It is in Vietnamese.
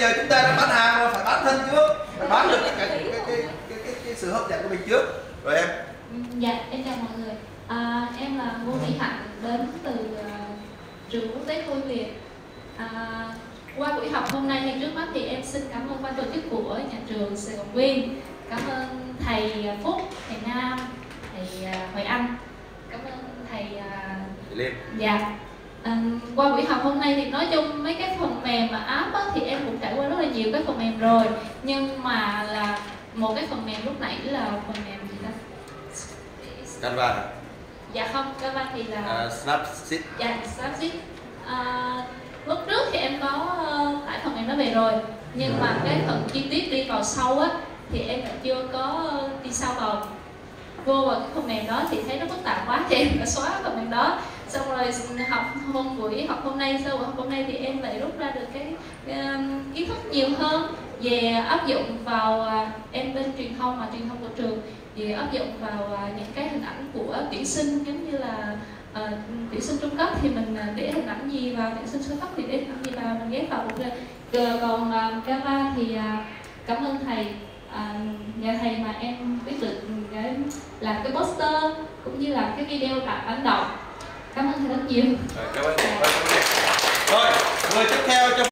bây giờ chúng ta đã bán hàng rồi phải bán thân trước phải bán được cái cái cái cái, cái, cái, cái, cái sự hấp dẫn của mình trước rồi em Dạ, em chào mọi người. À, em là Ngô Thị Hạnh đến từ uh, trường quốc tế Khôi Việt. À, qua buổi học hôm nay thì trước mắt thì em xin cảm ơn ban tổ chức của nhà trường Sài Gòn Nguyên, cảm ơn thầy Phúc, thầy Nam, thầy uh, Hoài Anh, cảm ơn thầy Liên Dạ. À, qua buổi học hôm nay thì nói chung mấy cái phần mềm mà app á, thì em cũng trải qua rất là nhiều cái phần mềm rồi. Nhưng mà là một cái phần mềm lúc nãy là phần mềm gì ta? Canva dạ không Canva thì là uh, Snapseed. Dạ Snapseed. À, lúc trước thì em có ờ, tải phần mềm đó về rồi. Nhưng mà cái phần chi tiết đi vào sâu á thì em lại chưa có đi sâu vào. Vô vào cái phần mềm đó thì thấy nó phức tạp quá thì em đã xóa phần mềm đó xong rồi học hôm buổi học hôm nay sau buổi học hôm nay thì em lại rút ra được cái, um, kiến thức nhiều hơn về áp dụng vào à, em bên truyền thông mà truyền thông của trường. Về áp dụng vào à, những cái hình ảnh của tuyển sinh giống như là uh, tuyển sinh trung cấp thì mình à, để hình ảnh gì vào tuyển sinh sơ cấp thì để hình ảnh gì vào mình ghép vào một cái còn uh, Canva thì uh, cảm ơn thầy à, nhờ thầy mà em biết được cái làm cái poster cũng như là cái video tạo ảnh động cảm ơn thầy rất nhiều. Rồi cảm ơn rồi người tiếp theo trong